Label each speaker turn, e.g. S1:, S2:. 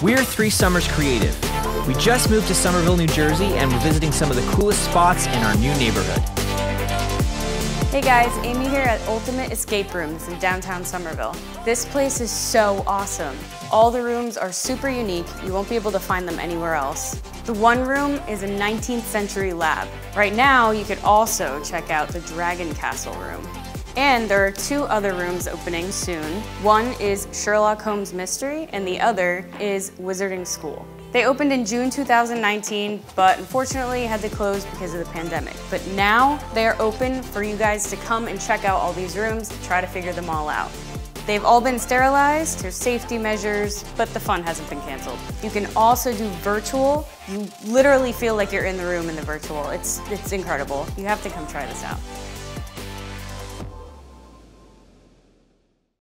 S1: We're Three Summers Creative. We just moved to Somerville, New Jersey, and we're visiting some of the coolest spots in our new neighborhood.
S2: Hey guys, Amy here at Ultimate Xscape Rooms in downtown Somerville. This place is so awesome. All the rooms are super unique. You won't be able to find them anywhere else. The one room is a 19th century lab. Right now, you could also check out the Dragon Castle room. And there are two other rooms opening soon. One is Sherlock Holmes Mystery and the other is Wizarding School. They opened in June 2019, but unfortunately had to close because of the pandemic. But now they are open for you guys to come and check out all these rooms, try to figure them all out. They've all been sterilized, there's safety measures, but the fun hasn't been canceled. You can also do virtual. You literally feel like you're in the room in the virtual. It's, it's incredible. You have to come try this out.